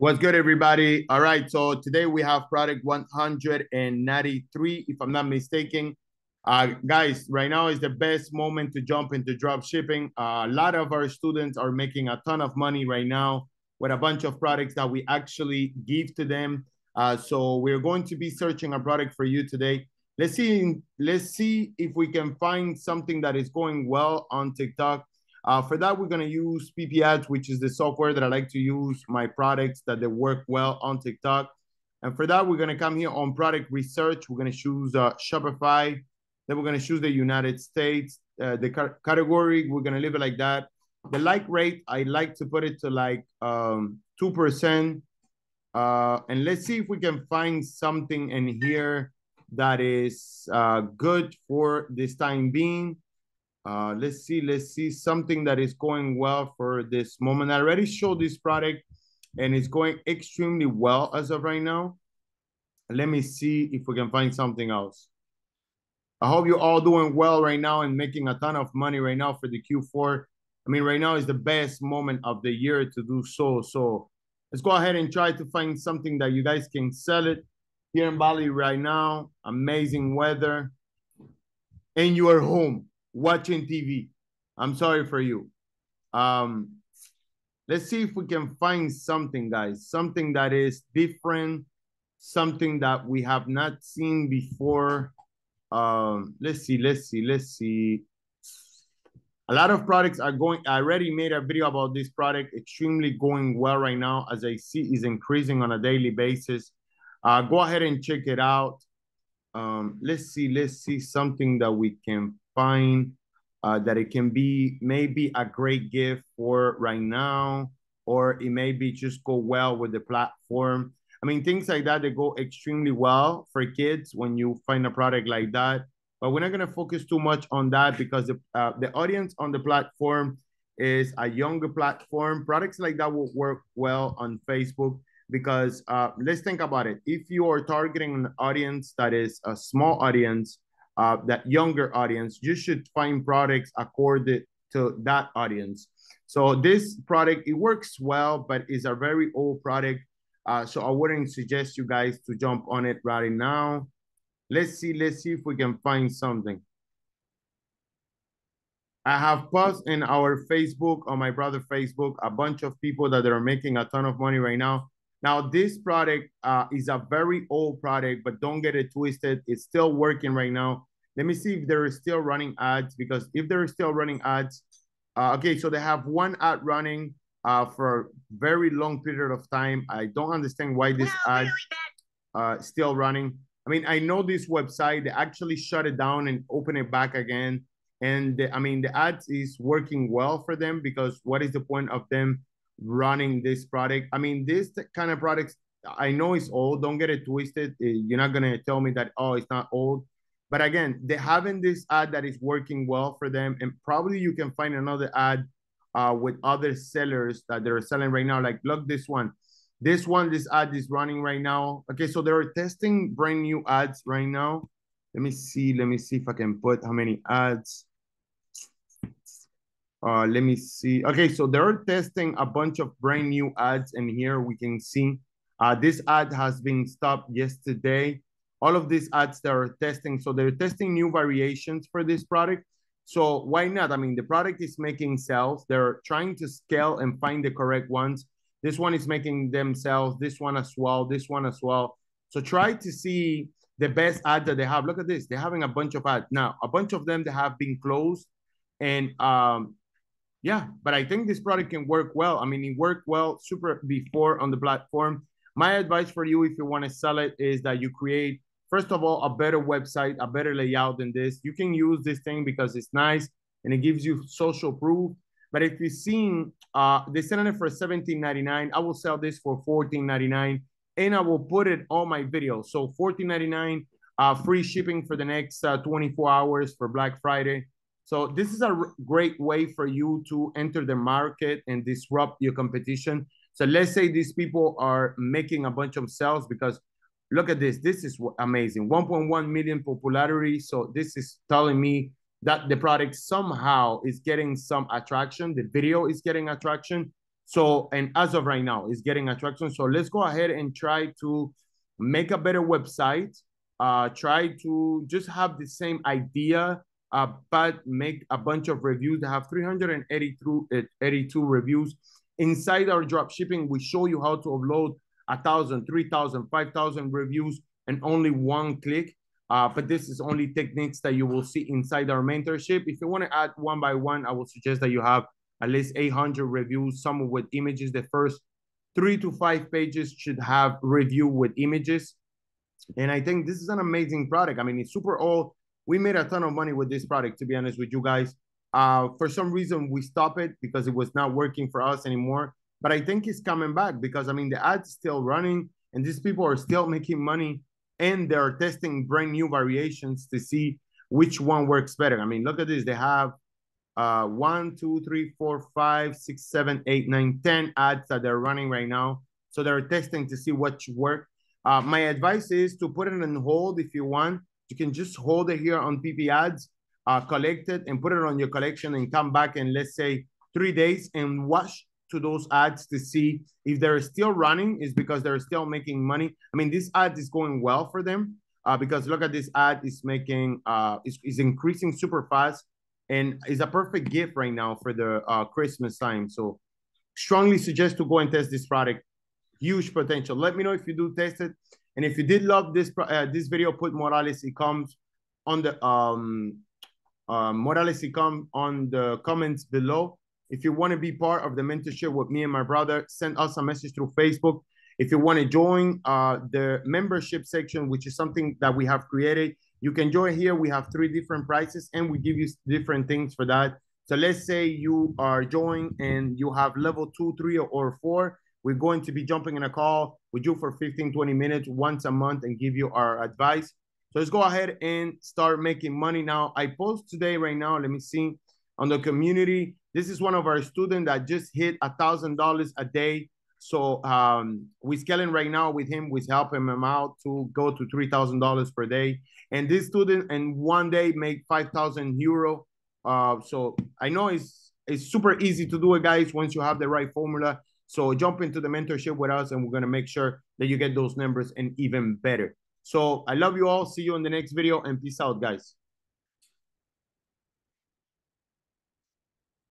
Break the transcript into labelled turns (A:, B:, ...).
A: What's good, everybody? All right, so today we have product 193, if I'm not mistaken. Uh, guys, right now is the best moment to jump into drop shipping. Uh, a lot of our students are making a ton of money right now with a bunch of products that we actually give to them. Uh, so we're going to be searching a product for you today. Let's see, let's see if we can find something that is going well on TikTok uh, for that, we're going to use PiPiAds, which is the software that I like to use my products that they work well on TikTok. And for that, we're going to come here on product research. We're going to choose uh, Shopify. Then we're going to choose the United States. Uh, the category, we're going to leave it like that. The like rate, I like to put it to like um, 2%. Uh, and let's see if we can find something in here that is uh, good for this time being. Uh, let's see, let's see something that is going well for this moment. I already showed this product and it's going extremely well as of right now. Let me see if we can find something else. I hope you're all doing well right now and making a ton of money right now for the Q4. I mean, right now is the best moment of the year to do so. So let's go ahead and try to find something that you guys can sell it here in Bali right now. Amazing weather. And you are home watching TV. I'm sorry for you. Um, let's see if we can find something, guys, something that is different, something that we have not seen before. Um, let's see, let's see, let's see. A lot of products are going, I already made a video about this product, extremely going well right now, as I see is increasing on a daily basis. Uh, go ahead and check it out. Um, let's see, let's see something that we can find uh, that it can be maybe a great gift for right now, or it may be just go well with the platform. I mean, things like that, they go extremely well for kids when you find a product like that. But we're not going to focus too much on that because the, uh, the audience on the platform is a younger platform. Products like that will work well on Facebook because uh, let's think about it. If you are targeting an audience that is a small audience, uh, that younger audience, you should find products accorded to that audience. So this product, it works well, but it's a very old product. Uh, so I wouldn't suggest you guys to jump on it right now. Let's see, let's see if we can find something. I have posted in our Facebook, on my brother Facebook, a bunch of people that are making a ton of money right now. Now, this product uh, is a very old product, but don't get it twisted. It's still working right now. Let me see if they're still running ads because if they're still running ads, uh, okay, so they have one ad running uh, for a very long period of time. I don't understand why this ad uh, still running. I mean, I know this website, they actually shut it down and open it back again. And the, I mean, the ads is working well for them because what is the point of them running this product? I mean, this kind of products, I know it's old. Don't get it twisted. You're not going to tell me that, oh, it's not old. But again, they having this ad that is working well for them, and probably you can find another ad uh, with other sellers that they're selling right now. Like, look, this one, this one, this ad is running right now. Okay, so they're testing brand new ads right now. Let me see. Let me see if I can put how many ads. Uh, let me see. Okay, so they're testing a bunch of brand new ads, and here we can see uh, this ad has been stopped yesterday all of these ads that are testing. So they're testing new variations for this product. So why not? I mean, the product is making sales. They're trying to scale and find the correct ones. This one is making themselves, this one as well, this one as well. So try to see the best ad that they have. Look at this. They're having a bunch of ads. Now, a bunch of them that have been closed. And um, yeah, but I think this product can work well. I mean, it worked well super before on the platform. My advice for you, if you want to sell it, is that you create first of all, a better website, a better layout than this. You can use this thing because it's nice and it gives you social proof. But if you've seen, uh, they're selling it for $17.99. I will sell this for $14.99 and I will put it on my video. So $14.99, uh, free shipping for the next uh, 24 hours for Black Friday. So this is a great way for you to enter the market and disrupt your competition. So let's say these people are making a bunch of sales because look at this. This is amazing. 1.1 million popularity. So this is telling me that the product somehow is getting some attraction. The video is getting attraction. So, and as of right now, it's getting attraction. So let's go ahead and try to make a better website. Uh, try to just have the same idea, uh, but make a bunch of reviews. Have 382 82 reviews. Inside our drop shipping, we show you how to upload a thousand, three thousand, five thousand reviews and only one click. Uh, but this is only techniques that you will see inside our mentorship. If you want to add one by one, I would suggest that you have at least 800 reviews, some with images. The first three to five pages should have review with images. And I think this is an amazing product. I mean, it's super old. We made a ton of money with this product, to be honest with you guys. Uh, for some reason, we stopped it because it was not working for us anymore. But I think it's coming back because, I mean, the ad's still running and these people are still making money and they're testing brand new variations to see which one works better. I mean, look at this. They have uh, one, two, three, four, five, six, seven, eight, nine, ten ads that they're running right now. So they're testing to see what work. Uh, my advice is to put it on hold if you want. You can just hold it here on PiPiAds, uh, collect it and put it on your collection and come back in, let's say, three days and watch to those ads to see if they're still running is because they're still making money. I mean, this ad is going well for them uh, because look at this ad is making, uh, is, is increasing super fast and is a perfect gift right now for the uh, Christmas time. So strongly suggest to go and test this product. Huge potential. Let me know if you do test it. And if you did love this uh, this video, put Morales Ecoms on the um uh, Morales Ecom on the comments below. If you want to be part of the mentorship with me and my brother, send us a message through Facebook. If you want to join uh, the membership section, which is something that we have created, you can join here. We have three different prices and we give you different things for that. So let's say you are joining and you have level two, three, or four. We're going to be jumping in a call with you for 15, 20 minutes once a month and give you our advice. So let's go ahead and start making money now. I post today right now. Let me see on the community. This is one of our students that just hit a thousand dollars a day. So um, we're scaling right now with him. We're helping him out to go to three thousand dollars per day. And this student in one day make five thousand euro. Uh, so I know it's it's super easy to do it, guys. Once you have the right formula. So jump into the mentorship with us, and we're gonna make sure that you get those numbers and even better. So I love you all. See you in the next video, and peace out, guys.